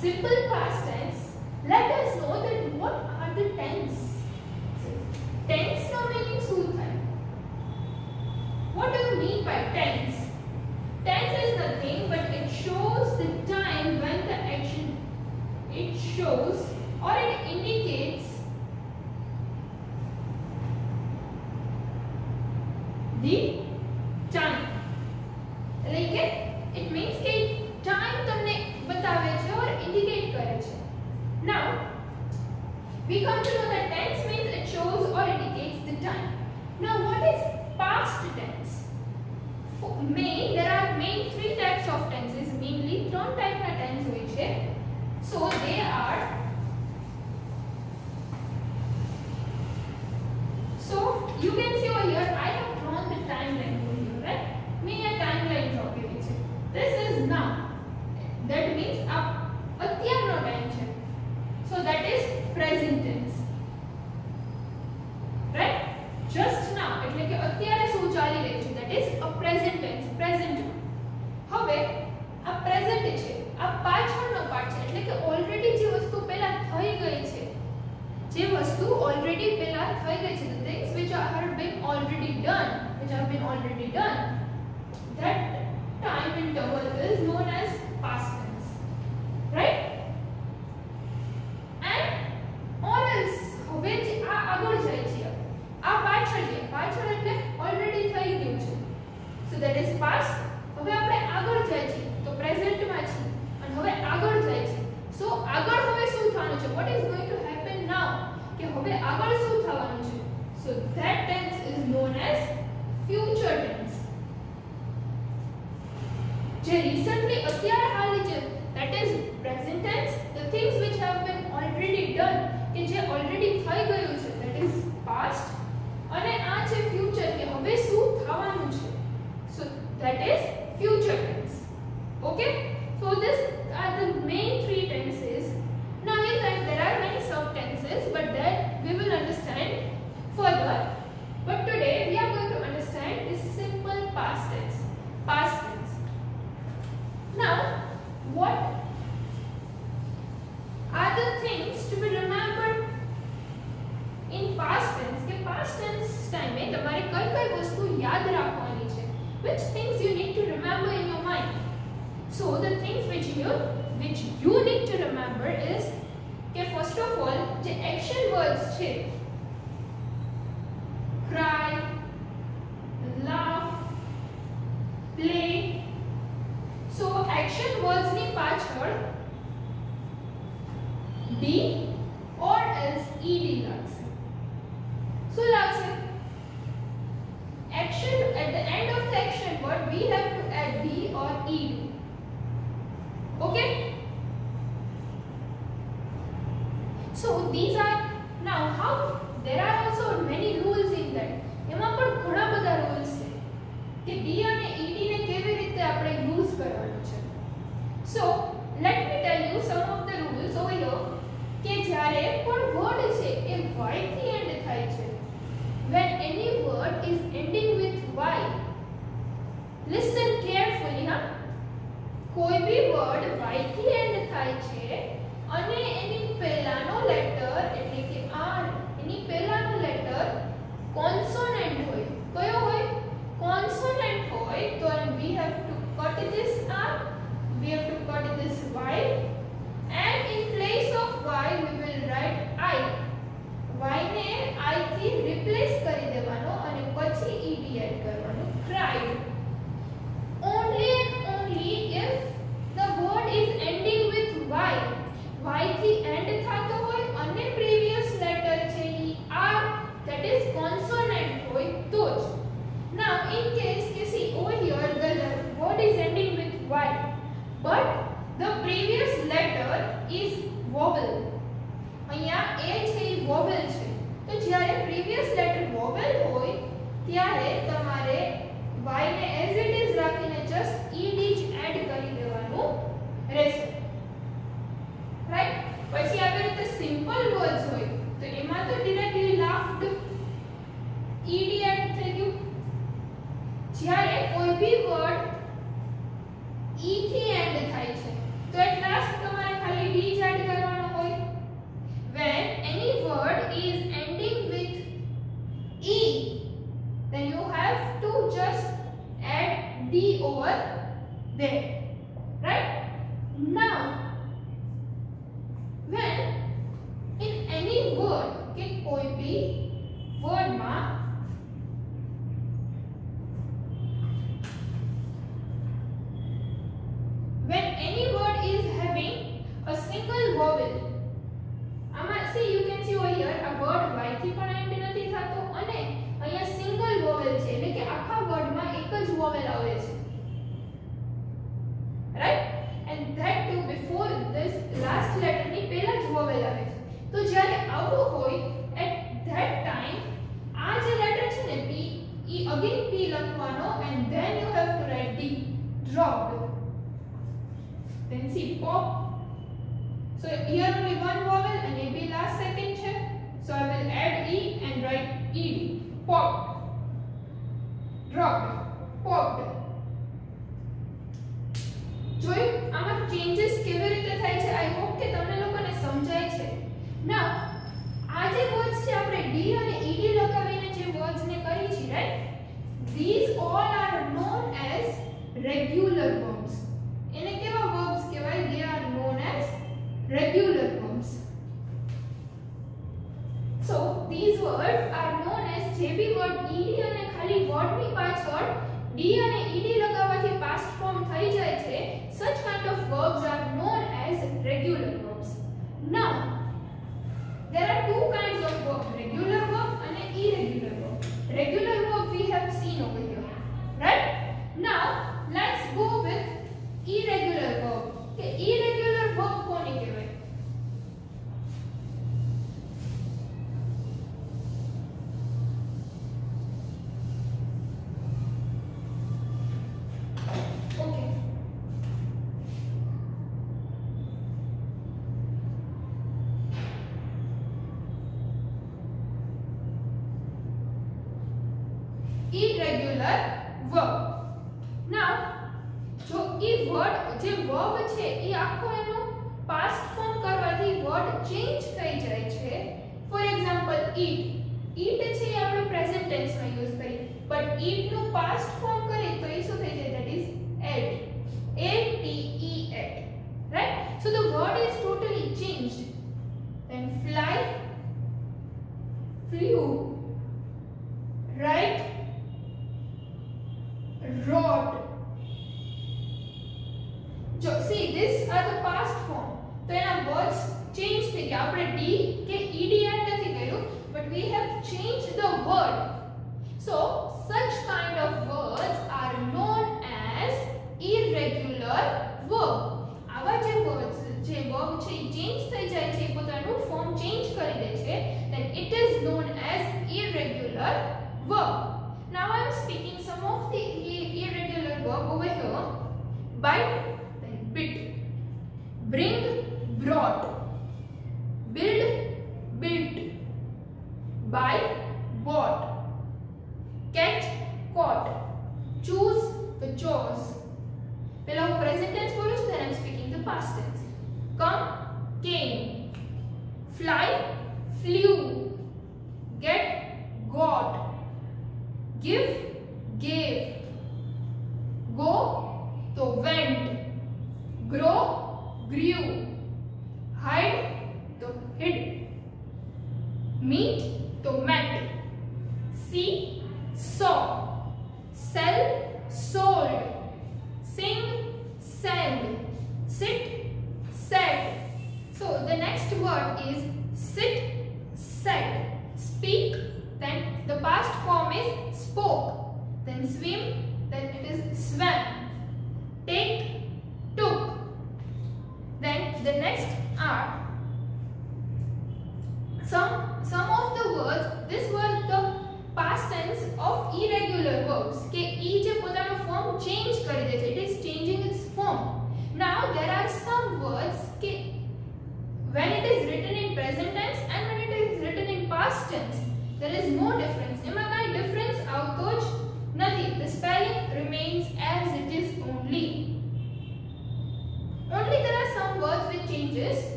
simple past tense, let us know that what are the tense. Tense ka meaning શું What do you mean by tense? Tense is nothing but it shows the time when the action, it shows past હવે આપણે આગળ જાય છે તો પ્રેઝન્ટમાં છે અને હવે આગળ જાય છે સો આગળ હવે શું થવાનું છે? What is going to happen now કે હવે આગળ શું થવાનું છે? So that tense is known as future tense જે રીસેન્ટલી અત્યારે હાલની છે that is we have to add D or E. Okay? So these are now how there are also many rules in that. ema par ghana bada rules che ke D અને ED ne kevi rite apne use karvano che So let me tell you some of the rules over here ke jare kon word che e y thi end thai che When any word is ending listen carefully હા? કોઈ બી word વાયથી and થાય છે અને એની પહેલાનો letter vowel. અહીંયા એ છે એ vowel છે. તો જ્યારે પ્રીવિયસ લેટર વોવેલ હોય, ત્યારે તમારે y ને એઝ ઇટ ઇઝ રાખીને જસ્ટ ed જ એડ કરી દેવાનું રહેશે. कि कोई भी then see pop. So here only one vowel and AB last second here. So I will add E and write ED. Popped. Dropped. Popped. જોયું આમાં ચેન્જીસ કેવી રીતે થાય છે આઈ હોપ કે તમને લોકોને સમજાય છે ના આ જે વર્ડ્સ છે આપણે ડી અને ઈડી લગાવીને જે વર્ડ્સ ને કરી છે right this all are known as regular words કહેવાય they are known as regular verbs so these words are known as જે બી વર્ડ ed અને ખાલી word ની પાછળ d અને ed લગાવવાથી past form થાય નાઉ જો ઈ વર્ડ જે વર્બ છે એ આખો એનો પાસ્ટ ફોર્મ કરવાથી વર્ડ ચેન્જ થઈ જાય છે. ફોર એક્ઝામ્પલ ઈટ ઈટ છે એ આપણે પ્રેઝન્ટ ટેન્સમાં યુઝ કરી. બટ ઈટનું પાસ્ટ ફોર્મ કરીએ તો એ શું થઈ જાય? That is ate A T E ate right so the word is totally changed then fly flew right તો એના વર્ડ્સ ચેન્જ થઈ ગયા. આપણે ડી કે ઈડી એડ નથી કર્યું but we have change the word so such kind of Give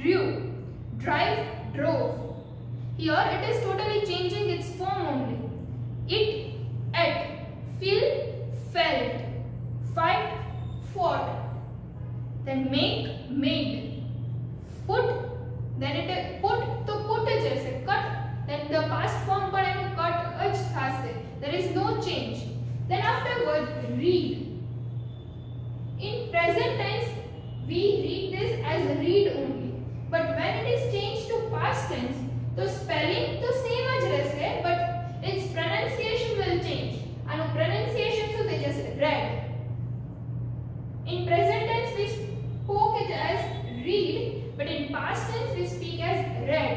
drew drive drove here it is totally changing its form only it ate feel felt fight fought then make made put then it put તો put જ હશે cut then the past form પણ એનું cut જ થશે there is no change then afterwards read in present tense we read this as read only but when it is changed to past tense તો spelling તો same જ રહેશે but its pronunciation will change આનું pronunciation શું થઈ જશે read in present tense we spoke it as read but in past tense we speak as read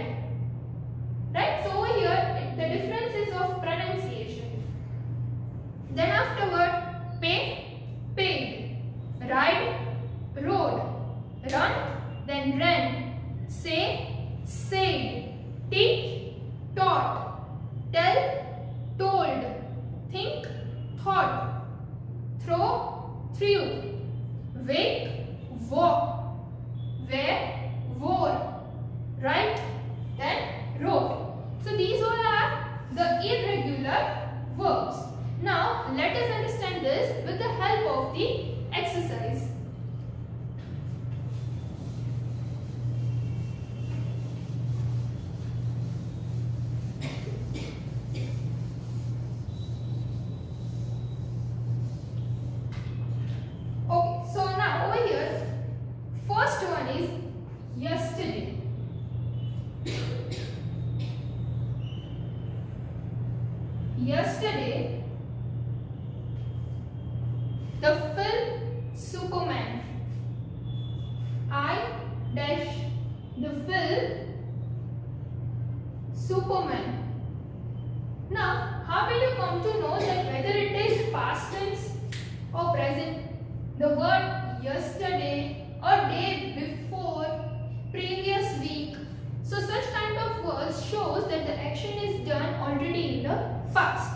The word yesterday or day before, previous week. So such kind of words shows that the action is done already in the past.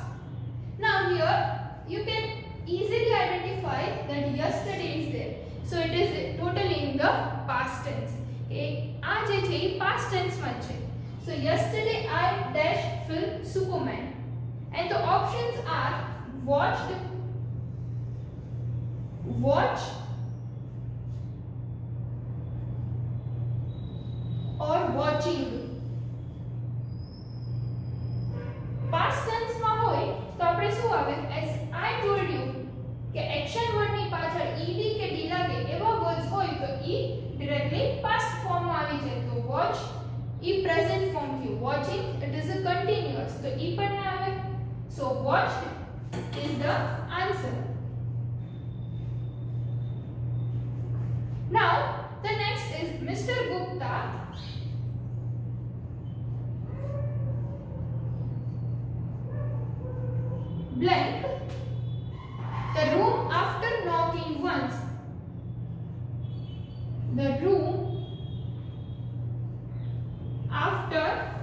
Now here you can easily identify that yesterday is there. So it is totally in the past tense. Okay. આ જે છે એ past tense માં છે. So yesterday I dash film Superman. And the options are watched watch or watching past tense માં હોય તો આપણે શું આવે as i told you કે action word ની પાછળ ed કે d લાગે એવા words હોય તો e directly past form માં આવી જાય તો watch e present form થયું watching it is a continuous તો e પણ ના આવે so watched is the answer Now, the next is Mr. Gupta. Blank. The room after knocking once. The room after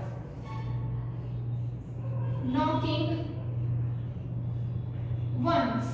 knocking once.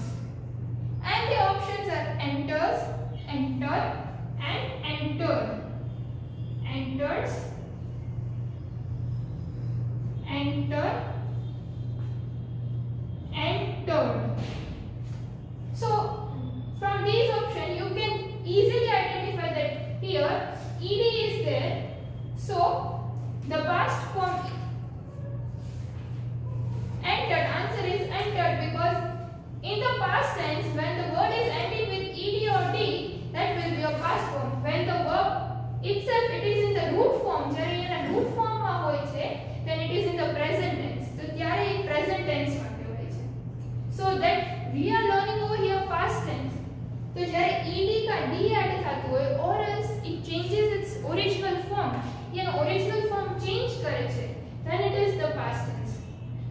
તો જ્યારે ed કા d add થતું હોય or else it changes its original form એનો original form change કરે છે then it is the past tense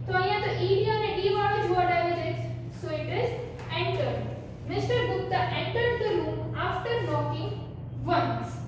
તો અહીંયા તો ed અને d વાળો જ word આવી જાય છે so it is entered Mr. Gupta entered the room after knocking once.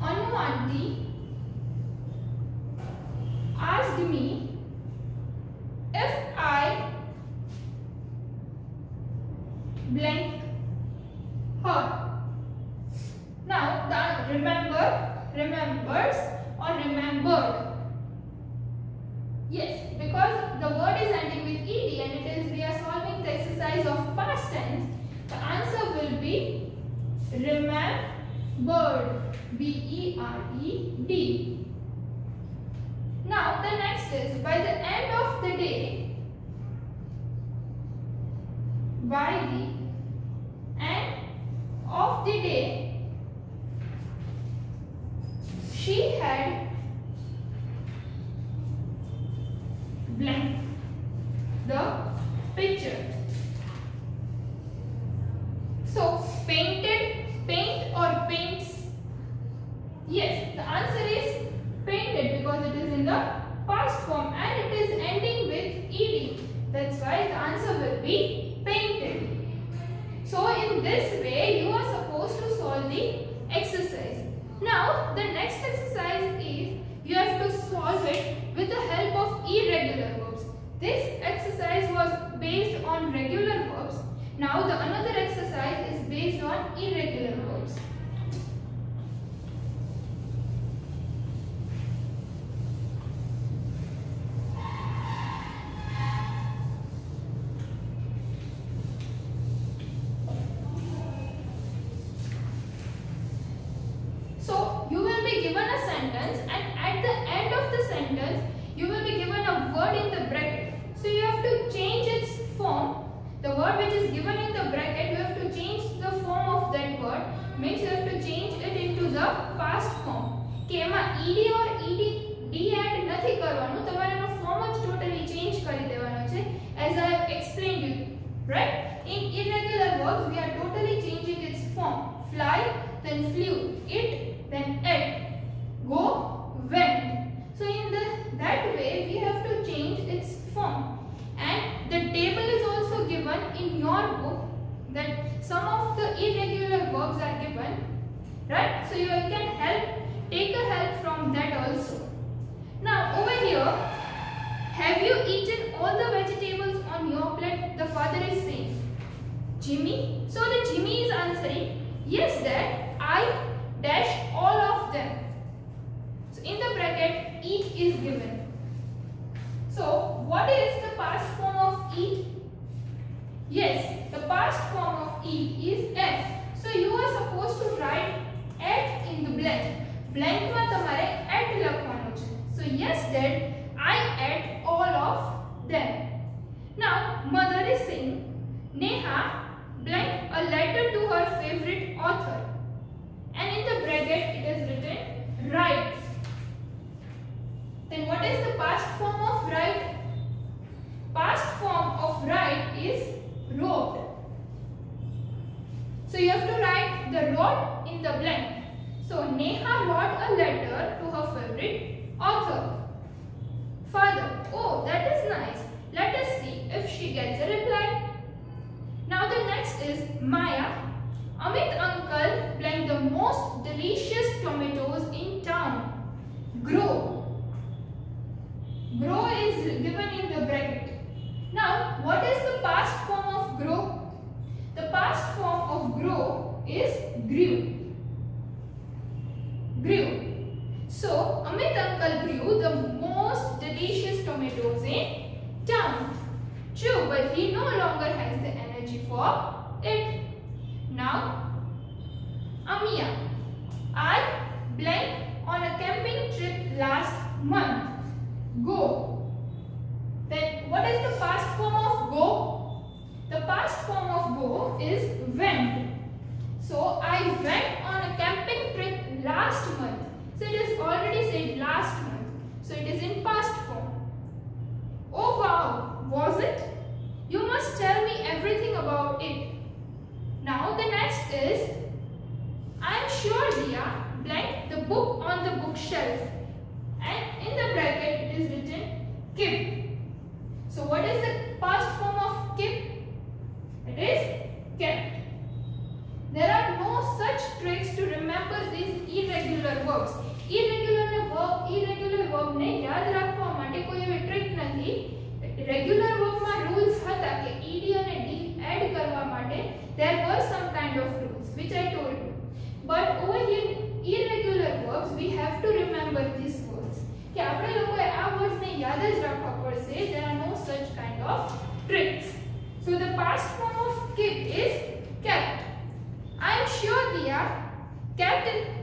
on your auntie By the end of the day, she had blank the picture. So painted, paint or paints. Yes, the answer is painted because it is in the past form and it is ending with ed. That's why the answer will be painted. So in this way you are supposed to solve the exercise. Now the next exercise is you have to solve it with the help of irregular verbs. This exercise was based on regular verbs. Now the another exercise is based on irregular right? In irregular verbs we are totally changing its form. Fly then flew. It then ate. Go went. So in the that way we have to change its form. And the table is also given in your book that some of the irregular verbs are given. Right? So you can help take a help from that also. Now over here have you eaten all the vegetables on your plate the father is saying jimmy so the jimmy is answering yes dad i dash all of them so in the bracket eat is given so what is the past form of eat yes the past form of eat is f so you are supposed to write at in the blank blank માં તમારે at લખવાનું છે so yes dad oh that is nice. Let us see if she gets a reply. Now the next is maya. Amit uncle blank the most delicious tomatoes in town. Grow grow is given in the bracket now what is the past form of grow the past form of grow is grew irregular verbs. Irregular ને verb irregular verb ને યાદ રાખવા માટે કોઈ એવી trick નથી regular વર્બમાં rules હતા કે ed અને d એડ કરવા માટે there were some kind of rules which i told you but over here irregular verbs we have to remember these words કે આપણે લોકોએ આ વર્ડ્સ ને યાદ જ રાખવા પડશે there are no such kind of tricks so the past form of keep is kept i am sure Dia kept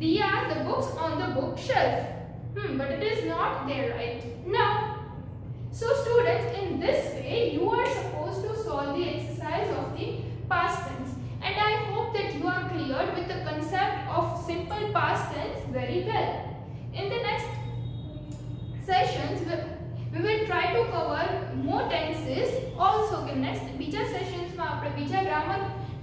Dia the books on the bookshelf hmm but it is not there right now so students in this way you are supposed to solve the exercise of the past tense and I hope that you are cleared with the concept of simple past tense very well. In the next sessions we, we will try to cover more tenses also કે next બીજા sessions માં આપણે બીજા grammar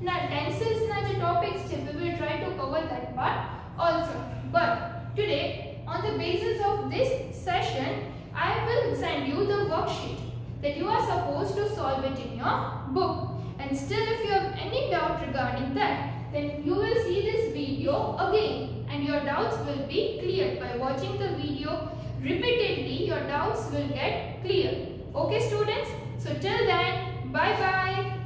ના tenses ના જે topics છે we will try to cover that part also. But today on the basis of this session I will send you the worksheet that you are supposed to solve it in your book. And still if you have any doubt regarding that then you will see this video again. And your doubts will be cleared by watching the video repeatedly. Your doubts will get clear. Okay students? So till then bye bye